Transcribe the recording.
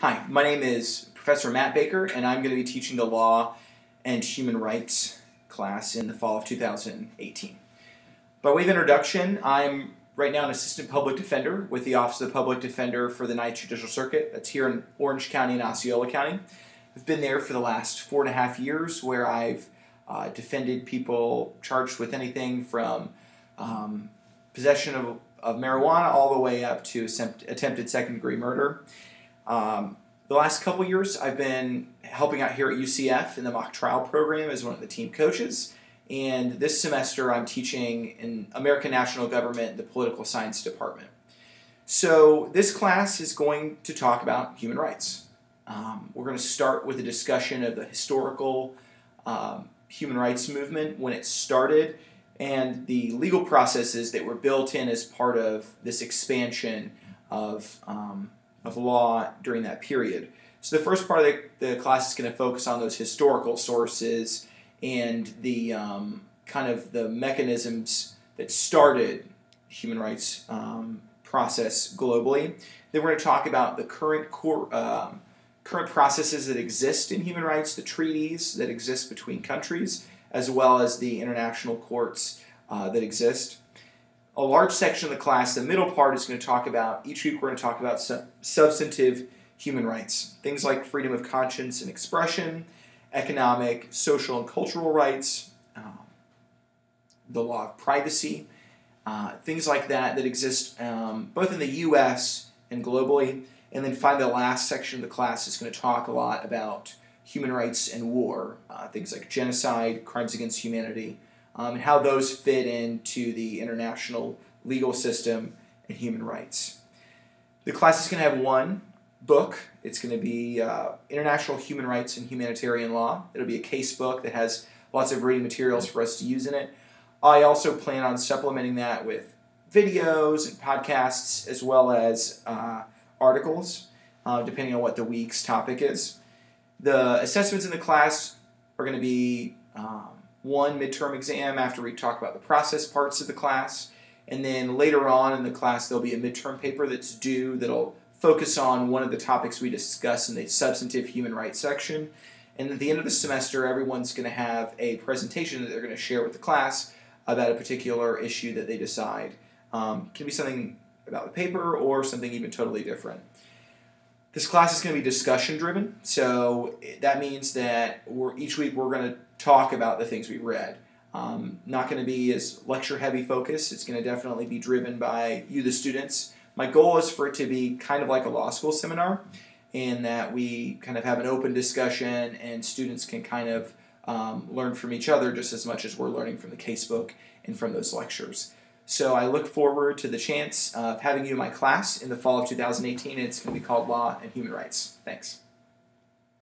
Hi, my name is Professor Matt Baker, and I'm going to be teaching the Law and Human Rights class in the fall of 2018. By way of introduction, I'm right now an Assistant Public Defender with the Office of the Public Defender for the Ninth Judicial Circuit. That's here in Orange County and Osceola County. I've been there for the last four and a half years where I've uh, defended people charged with anything from um, possession of, of marijuana all the way up to attempted second degree murder. Um, the last couple years, I've been helping out here at UCF in the mock trial program as one of the team coaches. And this semester, I'm teaching in American National Government, in the Political Science Department. So, this class is going to talk about human rights. Um, we're going to start with a discussion of the historical um, human rights movement when it started and the legal processes that were built in as part of this expansion of um, of law during that period. So the first part of the, the class is going to focus on those historical sources and the um, kind of the mechanisms that started human rights um, process globally. Then we're going to talk about the current core, um, current processes that exist in human rights, the treaties that exist between countries, as well as the international courts uh, that exist a large section of the class, the middle part is going to talk about, each week we're going to talk about su- substantive human rights. Things like freedom of conscience and expression, economic, social, and cultural rights, um, the law of privacy, uh, things like that that exist um, both in the US and globally. And then finally, the last section of the class is going to talk a lot about human rights and war, uh, things like genocide, crimes against humanity, um, and how those fit into the international legal system and human rights. The class is going to have one book. It's going to be uh, International Human Rights and Humanitarian Law. It'll be a case book that has lots of reading materials for us to use in it. I also plan on supplementing that with videos and podcasts as well as uh, articles, uh, depending on what the week's topic is. The assessments in the class are going to be um, one midterm exam after we talk about the process parts of the class. And then later on in the class, there'll be a midterm paper that's due that'll focus on one of the topics we discuss in the substantive human rights section. And at the end of the semester, everyone's going to have a presentation that they're going to share with the class about a particular issue that they decide. Um, can be something about the paper or something even totally different. This class is going to be discussion driven, so that means that each week we're going to talk about the things we read. Um, not going to be as lecture heavy focus. It's going to definitely be driven by you, the students. My goal is for it to be kind of like a law school seminar, in that we kind of have an open discussion and students can kind of um, learn from each other just as much as we're learning from the casebook and from those lectures. So I look forward to the chance of having you in my class in the fall of 2018. It's going to be called Law and Human Rights. Thanks.